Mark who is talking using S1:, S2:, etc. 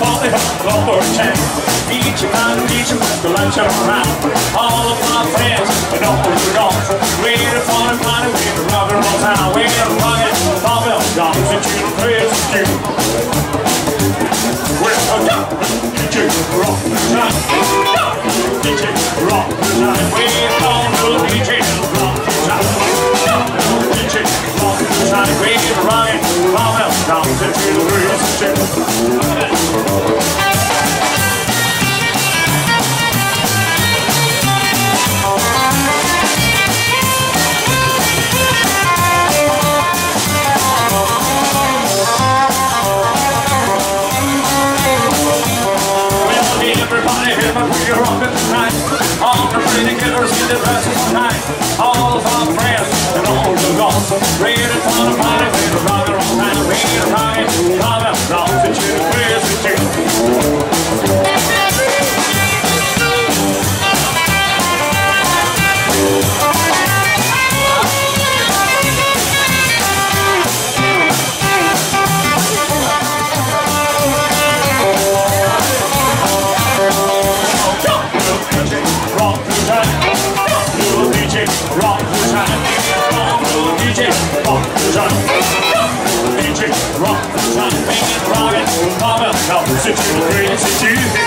S1: falling on for ten. Each time, each the lunch around. All of my friends, and all the dogs. We're fun and fun, we're rock and roll town. We're bobbin', dogs, and you crazy stew. We're a DJ rock the time. DJ rock the time. We're all the DJ rock the time. DJ rock the time. We're bobbin', dogs, and you crazy stew. Everybody here, but we're rockin' tonight. All the pretty girls in the dresses tonight. All of our friends and all the girls. Ready for the party, Little DJ, rock the time. Little DJ, rock the time. DJ, rock the time. Make it rock it, pop it, now sit to the crazy tune.